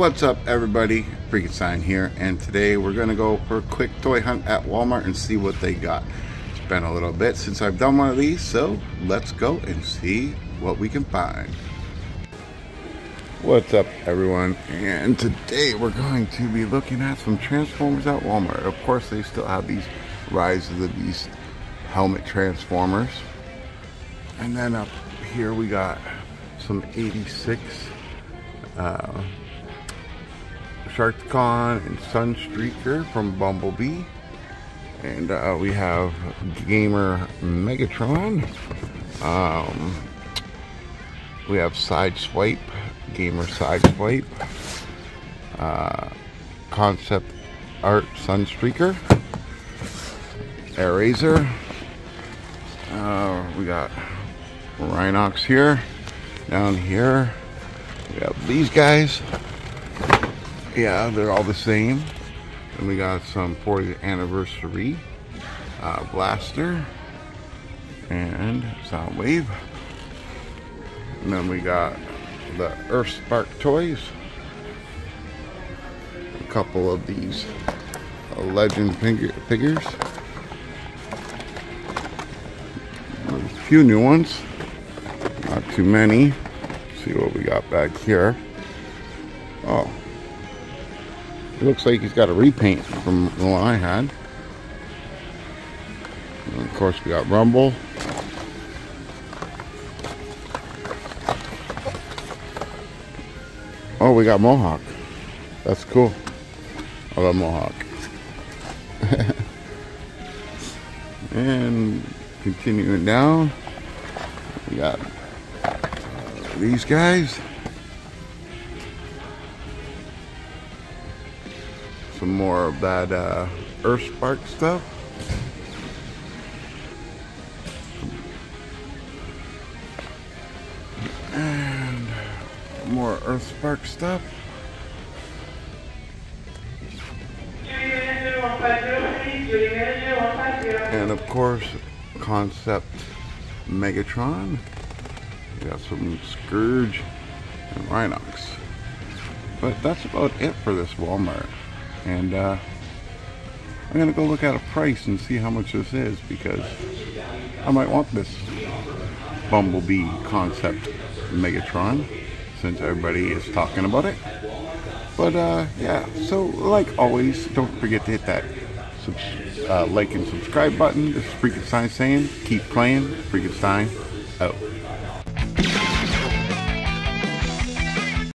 What's up everybody? Freakenstein here and today we're gonna go for a quick toy hunt at Walmart and see what they got. It's been a little bit since I've done one of these so let's go and see what we can find. What's up everyone and today we're going to be looking at some Transformers at Walmart. Of course they still have these Rise of the Beast helmet Transformers. And then up here we got some 86 uh, Sharkticon and Sunstreaker from Bumblebee. And uh, we have Gamer Megatron. Um, we have Sideswipe, Gamer Sideswipe. Uh, Concept Art Sunstreaker. Airazor. Uh, we got Rhinox here. Down here, we have these guys. Yeah, they're all the same. And we got some 40th anniversary uh, blaster and Soundwave. And then we got the Earthspark toys. A couple of these uh, legend figures. A few new ones. Not too many. Let's see what we got back here. Oh, it looks like he's got a repaint from the one I had. And of course, we got Rumble. Oh, we got Mohawk. That's cool. I love Mohawk. and continuing down, we got uh, these guys. Some more of that uh, Earthspark stuff. And more Earthspark stuff. And of course, Concept Megatron. We got some Scourge and Rhinox. But that's about it for this Walmart and uh, I'm gonna go look at a price and see how much this is because I might want this Bumblebee concept Megatron since everybody is talking about it. But uh, yeah so like always don't forget to hit that uh, like and subscribe button. This is Freakenstein saying keep playing Freakenstein out